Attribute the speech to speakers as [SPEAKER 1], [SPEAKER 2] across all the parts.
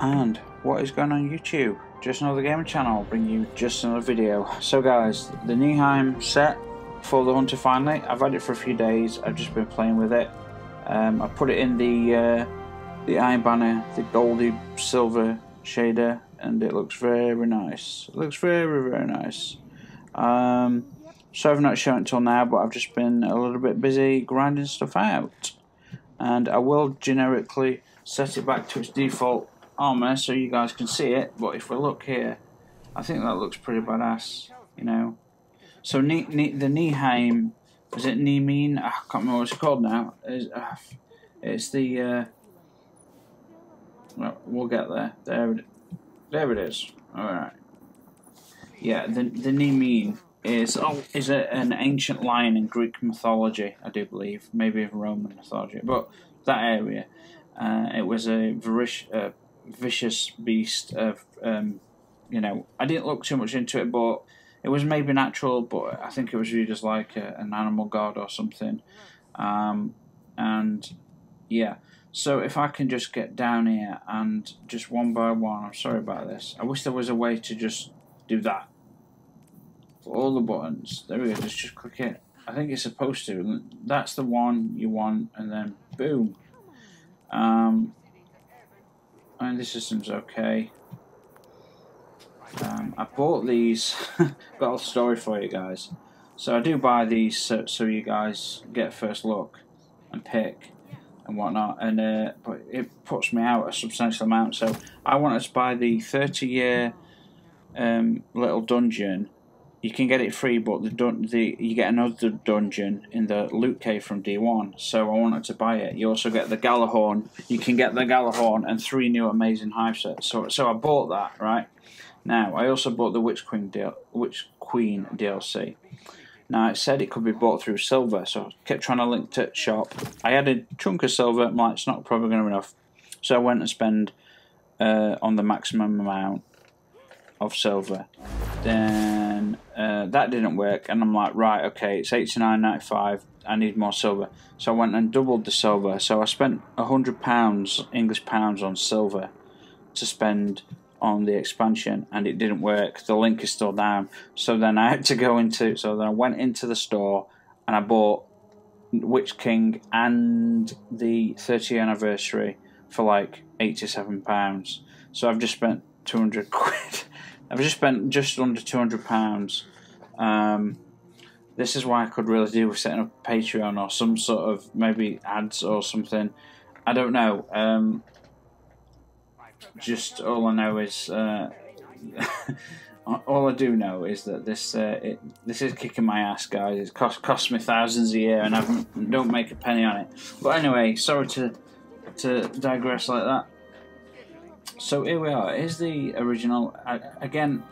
[SPEAKER 1] And what is going on YouTube? Just another gaming channel, bring you just another video. So guys, the Nihilheim set for the Hunter finally. I've had it for a few days, I've just been playing with it. Um, I put it in the uh, the Iron Banner, the goldy silver shader, and it looks very nice. It looks very, very nice. Um, so I've not shown it till now, but I've just been a little bit busy grinding stuff out. And I will generically set it back to its default armor so you guys can see it. But if we look here, I think that looks pretty badass, you know. So the Nihilheim, is it Nemean? I can't remember what it's called now. It's, uh, it's the, uh, well, we'll get there. There it, there it is. Alright. Yeah, the, the Nemean is oh, is a, an ancient lion in Greek mythology, I do believe, maybe even Roman mythology, but that area. Uh, it was a vicious, uh, vicious beast of, um, you know, I didn't look too much into it, but it was maybe natural, but I think it was viewed as like a, an animal god or something. Um, and yeah, so if I can just get down here and just one by one, I'm sorry about this. I wish there was a way to just do that for all the buttons. There we go, just, just click it. I think it's supposed to. That's the one you want, and then boom. Um, and the system's okay. Um, I bought these. got a story for you guys. So I do buy these so, so you guys get first look and pick and whatnot. And uh, but it puts me out a substantial amount. So I wanted to buy the 30 year um, little dungeon you can get it free, but the dun- the you get another dungeon in the loot cave from D1. So I wanted to buy it. You also get the Gjallarhorn. You can get the Gjallarhorn and three new amazing hive sets. So so I bought that right. Now I also bought the Witch Queen deal, Witch Queen DLC. Now it said it could be bought through silver, so I kept trying to link to shop. I had a chunk of silver. I'm like, it's not probably going to be enough, so I went and spend uh, on the maximum amount of silver. Then uh, that didn't work, and I'm like, right, okay, it's eighty nine ninety five. I need more silver, so I went and doubled the silver. So I spent hundred pounds, English pounds, on silver to spend on the expansion, and it didn't work. The link is still down. So then I had to go into. So then I went into the store and I bought Witch King and the 30th anniversary for like 87 pounds. So I've just spent 200 quid I've just spent just under two hundred pounds. Um, this is why I could really do with setting up Patreon or some sort of maybe ads or something. I don't know. Um, just all I know is uh, all I do know is that this uh, it, this is kicking my ass, guys. It cost cost me thousands a year, and I don't make a penny on it. But anyway, sorry to to digress like that. So here we are. Here's the original. I, again,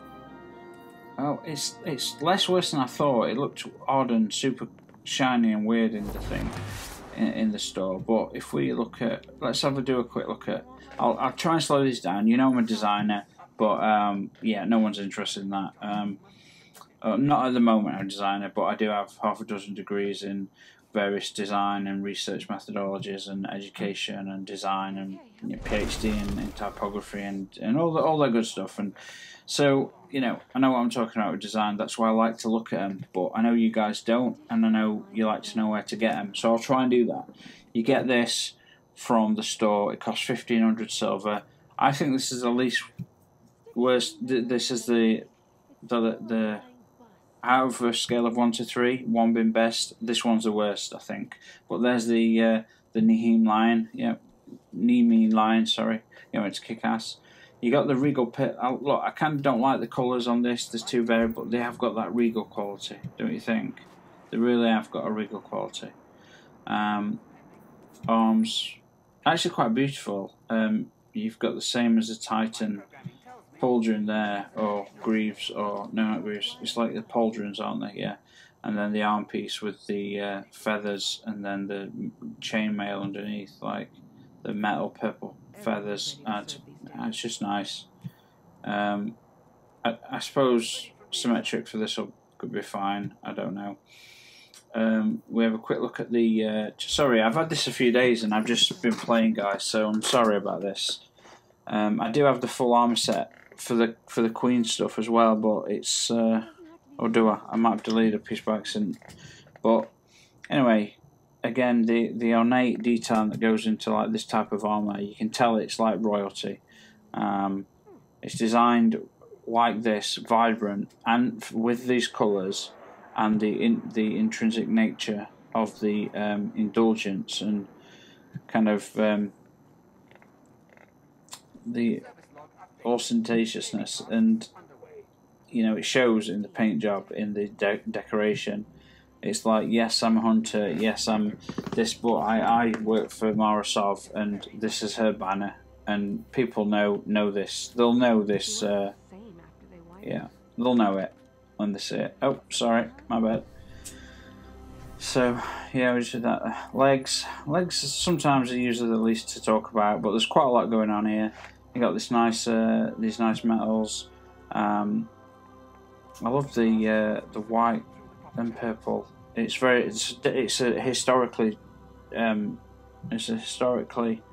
[SPEAKER 1] oh, it's it's less worse than I thought. It looked odd and super shiny and weird in the thing in, in the store. But if we look at, let's have a do a quick look at. I'll I'll try and slow these down. You know I'm a designer, but um, yeah, no one's interested in that. Um, uh, not at the moment, I'm a designer, but I do have half a dozen degrees in various design and research methodologies and education and design and you know, PhD in, in, typography and, and all the, all that good stuff. And so, you know, I know what I'm talking about with design. That's why I like to look at them. But I know you guys don't, and I know you like to know where to get them. So I'll try and do that. You get this from the store. It costs fifteen hundred silver. I think this is the least worst. This is the the the out of a scale of one to three, one being best, this one's the worst, I think. But there's the uh, the Nihim line, yeah, Nimi line. Sorry, you know it's kick ass. You got the regal pit. I, look, I kind of don't like the colours on this. There's two very, but they have got that regal quality, don't you think? They really have got a regal quality. Um, arms, actually quite beautiful. Um, you've got the same as the Titan pauldron there, or greaves, or no, not greaves. It's like the pauldrons, aren't they? Yeah. And then the arm piece with the uh, feathers, and then the chainmail underneath, like the metal purple feathers. It's just nice. Um, I, I, suppose symmetric for this could be fine. I don't know. Um, we have a quick look at the. Uh, sorry, I've had this a few days and I've just been playing, guys. So I'm sorry about this. Um, I do have the full armor set for the for the Queen stuff as well, but it's uh, or do I? I might have deleted a piece by accident. But anyway, again, the the ornate detail that goes into like this type of armor, you can tell it's like royalty. Um, it's designed like this, vibrant, and with these colours and the in, the intrinsic nature of the um, indulgence and kind of um, the ostentatiousness and you know it shows in the paint job in the de- decoration it's like yes i'm a hunter yes i'm this but i i work for Mara Sov and this is her banner and people know know this they'll know this uh, yeah they'll know it when they see it oh sorry my bad so yeah, we just did that. Legs, legs. Sometimes are usually the least to talk about, but there's quite a lot going on here. You got this nice, uh, these nice metals. Um, I love the uh, the white and purple. It's very, it's it's a historically, um, it's a historically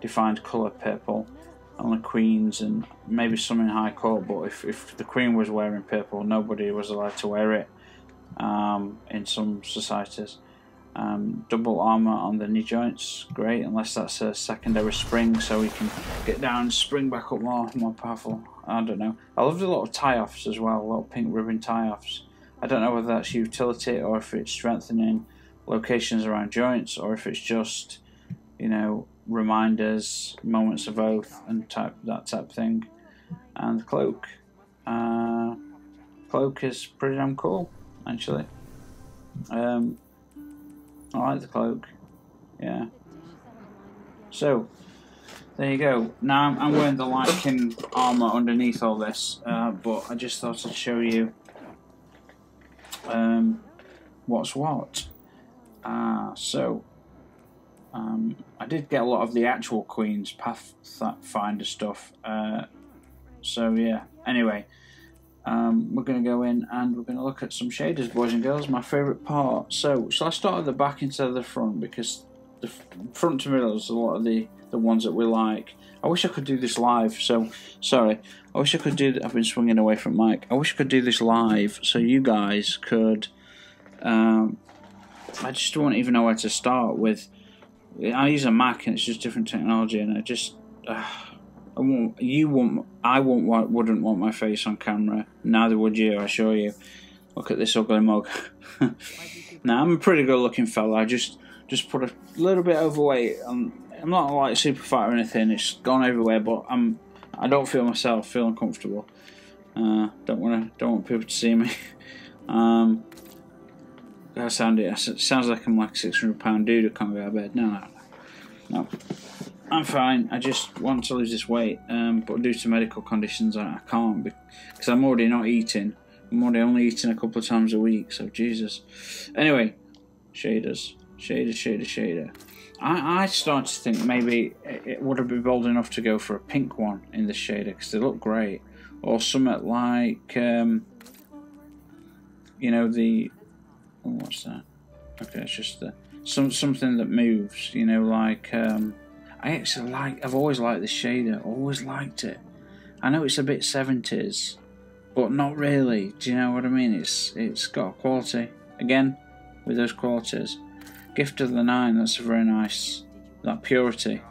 [SPEAKER 1] defined color purple on the queens and maybe some in high court. But if if the queen was wearing purple, nobody was allowed to wear it um, in some societies. Um, double armor on the knee joints, great, unless that's a secondary spring so we can get down spring back up more, more powerful. I don't know. I loved a lot of tie offs as well, a lot of pink ribbon tie offs. I don't know whether that's utility or if it's strengthening locations around joints or if it's just, you know, reminders, moments of oath, and type that type thing. And the cloak. Uh, cloak is pretty damn cool actually. Um, I like the cloak. Yeah. So, there you go. Now I'm, I'm wearing the Lycan armour underneath all this, uh, but I just thought I'd show you um, what's what. Uh, so, um, I did get a lot of the actual Queen's Pathfinder stuff. Uh, so, yeah. Anyway. Um, we're going to go in and we're going to look at some shaders, boys and girls. My favourite part. So, shall I start at the back instead of the front? Because the front to middle is a lot of the, the ones that we like. I wish I could do this live. So, sorry. I wish I could do. I've been swinging away from mic. I wish I could do this live so you guys could. Um, I just don't even know where to start with. I use a Mac and it's just different technology, and I just. Uh, I won't, you won't, I won't, wouldn't want my face on camera. Neither would you, I assure you. Look at this ugly mug. now I'm a pretty good-looking fella. I just, just put a little bit overweight. I'm, I'm not like super fat or anything. It's gone everywhere, but I'm, I don't feel myself. Feel uncomfortable. Uh, don't want to, don't want people to see me. um, sound it. Sounds like I'm like a 600 pound dude who can't go out of bed. No, no, no. I'm fine. I just want to lose this weight, um, but due to medical conditions, I, I can't because I'm already not eating. I'm already only eating a couple of times a week. So Jesus. Anyway, shaders, shader, shader, shader. I, I started to think maybe it, it would have been bold enough to go for a pink one in the shader because they look great, or something like, um, you know, the oh, what's that? Okay, it's just the some something that moves. You know, like. Um, I actually like. I've always liked the shader. Always liked it. I know it's a bit seventies, but not really. Do you know what I mean? It's it's got quality again with those qualities. Gift of the Nine. That's a very nice. That purity.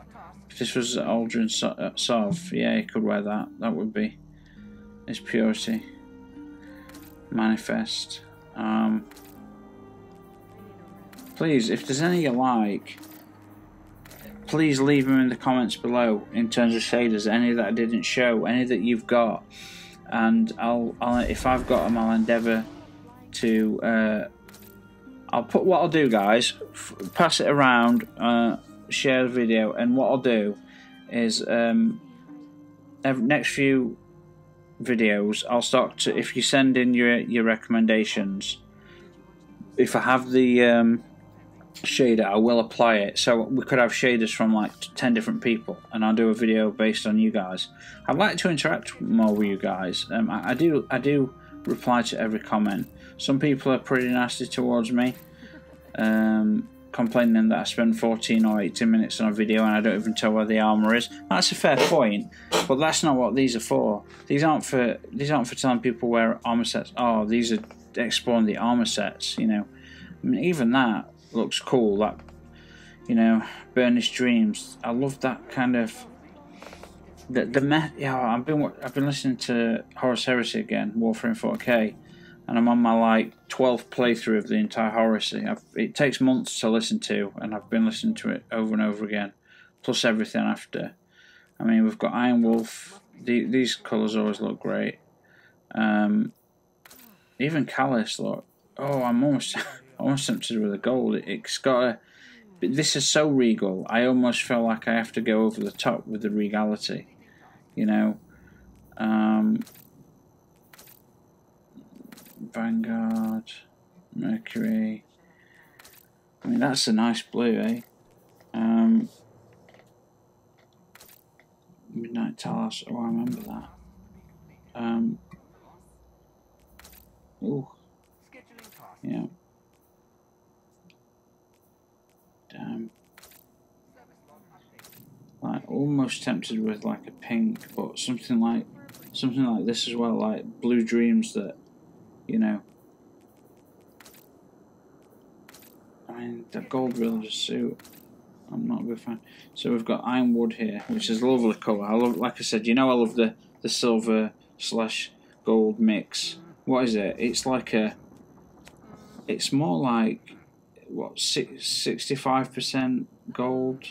[SPEAKER 1] If this was Uldren uh, Sov, yeah, he could wear that. That would be his purity. Manifest. Um, please, if there's any you like, please leave them in the comments below in terms of shaders. Any that I didn't show, any that you've got, and I'll, I'll if I've got them, I'll endeavour to. Uh, I'll put what I'll do, guys. pass it around, uh, share the video, and what I'll do is um, every, next few videos I'll start to. If you send in your your recommendations, if I have the um, shader, I will apply it. So we could have shaders from like 10 different people, and I'll do a video based on you guys. I'd like to interact more with you guys. Um, I, I, do I do reply to every comment. Some people are pretty nasty towards me. Um, complaining that I spend 14 or 18 minutes on a video and I don't even tell where the armor is. That's a fair point, but that's not what these are for. These aren't for these aren't for telling people where armor sets. Oh, these are exploring the armor sets. You know, I mean, even that looks cool. That you know, Burnished Dreams. I love that kind of the the me- yeah. I've been I've been listening to Horus Heresy again, Warhammer 40K, and I'm on my like 12th playthrough of the entire Heresy. I've, it takes months to listen to, and I've been listening to it over and over again, plus everything after. I mean, we've got Iron Wolf. The, these colours always look great. Um, even Calus look. Oh, I'm almost almost tempted with the gold. It, it's got a. But This is so regal. I almost feel like I have to go over the top with the regality. You know. Um, Vanguard, Mercury. I mean, that's a nice blue, eh? Um, Midnight Talos. Oh, I remember that. Um, ooh. Yeah. Damn. Like, almost tempted with like a pink, but something like something like this as well, like Blue Dreams that you know. I mean, the gold really just suit. I'm not a big fan. So we've got ironwood here, which is a lovely colour. I love, like I said, you know, I love the the silver slash gold mix. What is it? It's like a. It's more like what sixty five percent gold.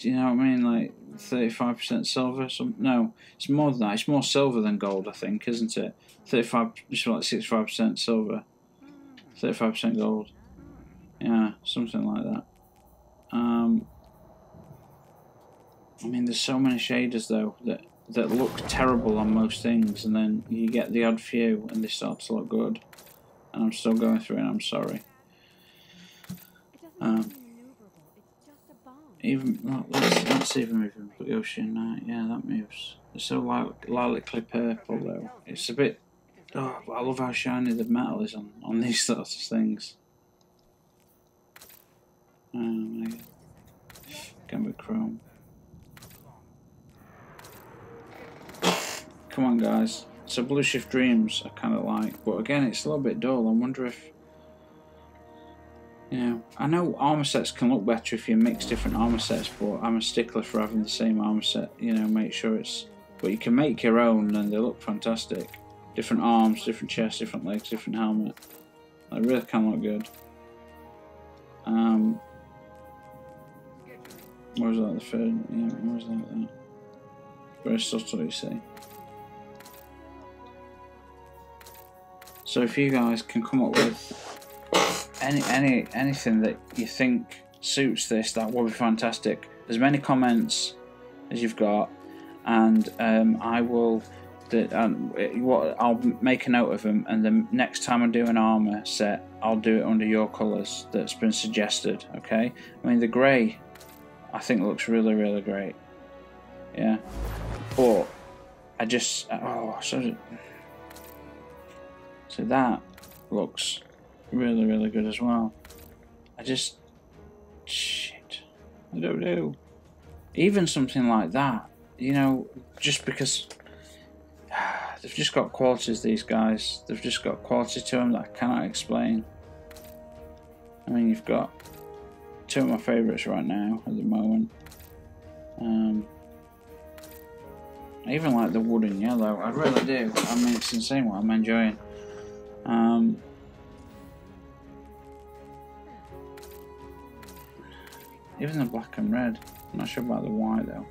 [SPEAKER 1] Do you know what I mean? Like thirty five percent silver. Some no, it's more than that. It's more silver than gold, I think, isn't it? 35, just like 65% silver, 35% gold. Yeah, something like that. Um, I mean, there's so many shaders though that that look terrible on most things, and then you get the odd few, and they start to look good. And I'm still going through it. I'm sorry. Um, even well, let's, let's even move Ocean Night. Yeah, that moves. It's so lilac, lilac purple though. It's a bit Oh, I love how shiny the metal is on, on these sorts of things. God. Gambit Chrome. Come on guys. So Blue Shift Dreams I kind of like, but again it's a little bit dull. I wonder if... You know, I know armor sets can look better if you mix different armor sets, but I'm a stickler for having the same armor set, you know, make sure it's... But you can make your own and they look fantastic. Different arms, different chest, different legs, different helmet. They really can look good. Um, where's that the third? Yeah, where's that? that? Very subtle, you see. So if you guys can come up with any any anything that you think suits this, that would be fantastic. As many comments as you've got, and um, I will that um, what I'll make a note of them, and the next time I do an armor set, I'll do it under your colours that's been suggested. Okay, I mean the grey, I think looks really really great. Yeah, but I just oh so so that looks really really good as well. I just shit, I don't know. Even something like that, you know, just because they've just got qualities, these guys. They've just got quality to them that I cannot explain. I mean, you've got two of my favourites right now at the moment. Um, I even like the wood and yellow. I really do. I mean, it's insane what I'm enjoying. Um, even the black and red. I'm not sure about the white though.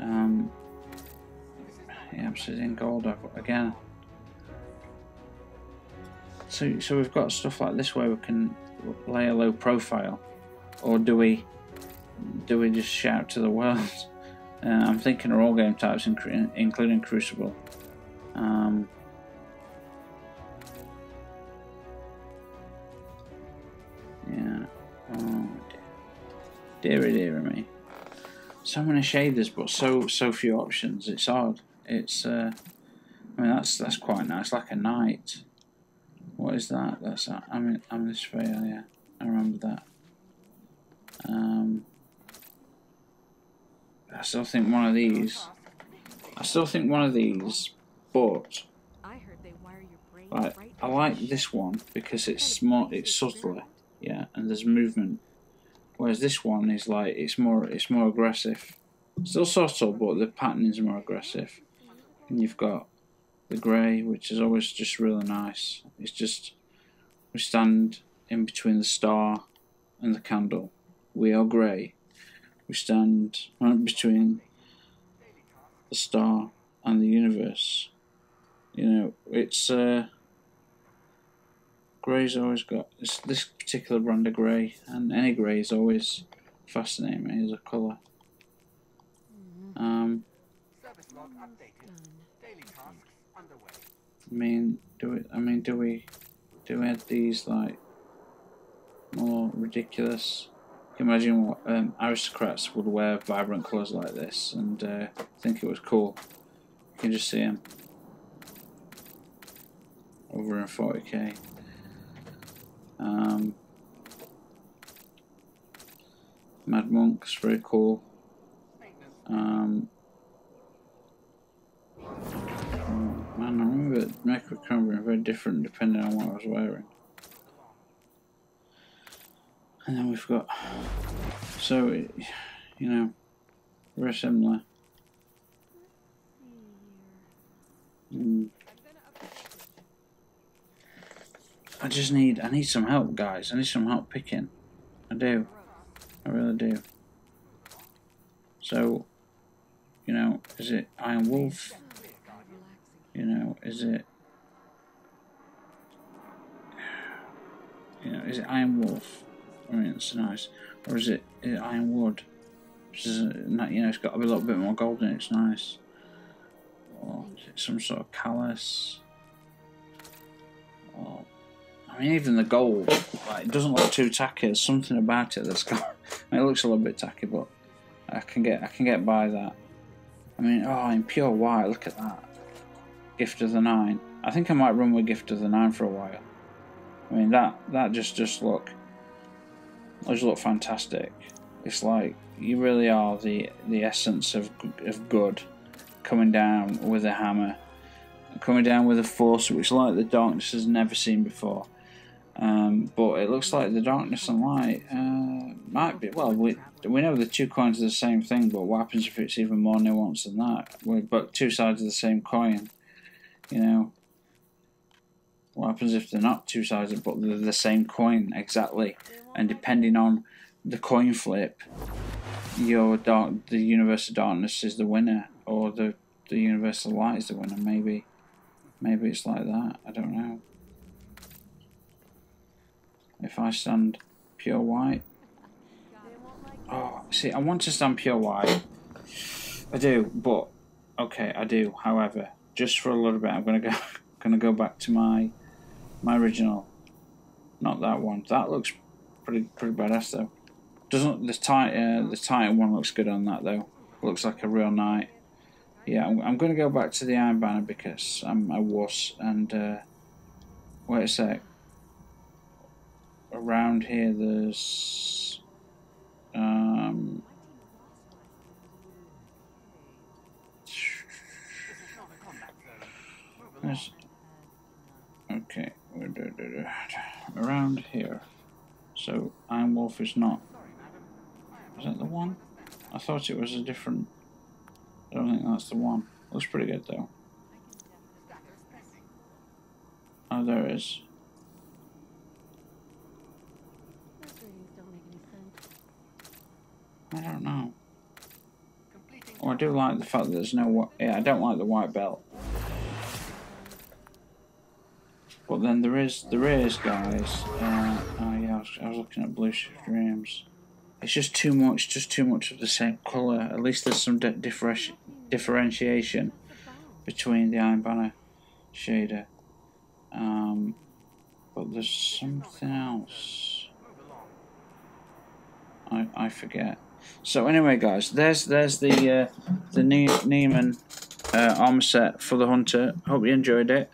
[SPEAKER 1] Um, yeah, I'm sitting gold again. So, so we've got stuff like this where we can lay a low profile, or do we, do we just shout to the world? Uh, I'm thinking of all game types, including Crucible. Um, dear. Deary, dear me. So many shaders, but so so few options. It's odd. It's, uh, I mean, that's that's quite nice, like a knight. What is that? That's I mean, Amnisphere, yeah. I remember that. Um, I still think one of these. I still think one of these, but right, I like this one because it's more, it's subtler, yeah, and there's movement. Whereas this one is like it's more, it's more aggressive. Still subtle, but the pattern is more aggressive. And you've got the grey, which is always just really nice. It's just we stand in between the star and the candle. We are grey. We stand right between the star and the universe. You know, it's uh, grey's always got this, this particular brand of grey, and any grey is always fascinating me as a colour. Um, I mean, do it. I mean, do we do we add these like more ridiculous? Imagine what um, aristocrats would wear vibrant colours like this and uh, think it was cool. You can just see them over in 40k. Um, Mad Monks, very cool. Um, man, I remember Necrocumber very different depending on what I was wearing. And then we've got, so, you know, very similar. I just need, I need some help, guys. I need some help picking. I do. I really do. So, you know, is it Iron Wolf? You know, is it... You know, is it Iron Wolf? I mean, it's nice. Or is it, is it Iron Wood? Which is, not, you know, it's got a little bit more gold golden, it's nice. Or is it some sort of Calus? I mean, even the gold, like, it doesn't look too tacky. There's something about it that's got... I mean, it looks a little bit tacky, but I can get I can get by that. I mean, oh, in pure white, look at that. Gift of the Nine. I think I might run with Gift of the Nine for a while. I mean, that that just just look, those look fantastic. It's like you really are the the essence of of good, coming down with a hammer, coming down with a force which like the darkness has never seen before. Um, but it looks like the darkness and light uh, might be well. We we know the two coins are the same thing, but what happens if it's even more nuanced than that? But two sides of the same coin, you know. What happens if they're not two sides, but they're the same coin exactly? And depending on the coin flip, your dark, the universe of darkness is the winner, or the the universal light is the winner. Maybe, maybe it's like that. I don't know. If I stand pure white, oh, see, I want to stand pure white. I do, but okay, I do. However, just for a little bit, I'm gonna go, gonna go back to my my original. Not that one. That looks pretty pretty badass though. Doesn't the tight uh, the tight one looks good on that though? Looks like a real knight. Yeah, I'm, I'm gonna go back to the Iron Banner because I'm a wuss and uh, wait a sec. Around here, there's um. There's, okay, around here. So Iron Wolf is not. Is that the one? I thought it was a different. I don't think that's the one. Looks pretty good though. Oh, there is. I don't know. I do like the fact that there's no. Yeah, I don't like the white belt. But then there is, there is, guys. Uh, oh yeah, I was, I was looking at Blue Shift Dreams. It's just too much, just too much of the same colour. At least there's some differenti differentiation between the Iron Banner shader. Um, but there's something else. I I forget. So anyway, guys, there's there's the uh, the ne Neiman uh, armor set for the Hunter. Hope you enjoyed it.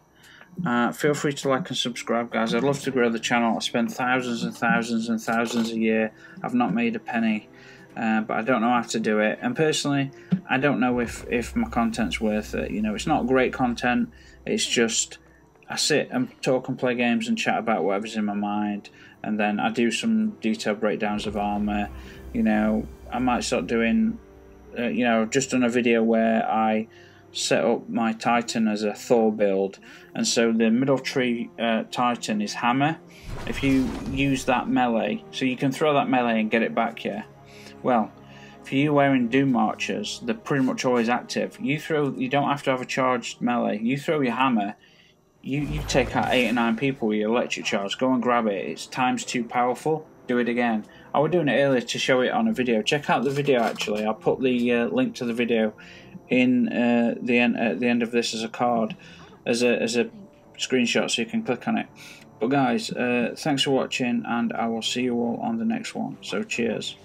[SPEAKER 1] Uh, feel free to like and subscribe, guys. I'd love to grow the channel. I spend thousands and thousands and thousands a year. I've not made a penny, uh, but I don't know how to do it. And personally, I don't know if if my content's worth it. You know, it's not great content. It's just I sit and talk and play games and chat about whatever's in my mind, and then I do some detailed breakdowns of armor. You know, I might start doing. Uh, you know, I've just done a video where I set up my Titan as a Thor build, and so the middle tree uh, Titan is hammer. If you use that melee, so you can throw that melee and get it back, yeah. Well, if you're wearing Doom Marchers, they're pretty much always active. You throw, you don't have to have a charged melee. You throw your hammer, you you take out eight or nine people with your electric charge. Go and grab it. It's times too powerful. Do it again. I was doing it earlier to show it on a video. Check out the video actually. I'll put the uh, link to the video in uh, the end at the end of this as a card, as a as a screenshot, so you can click on it. But guys, uh, thanks for watching, and I will see you all on the next one. So cheers.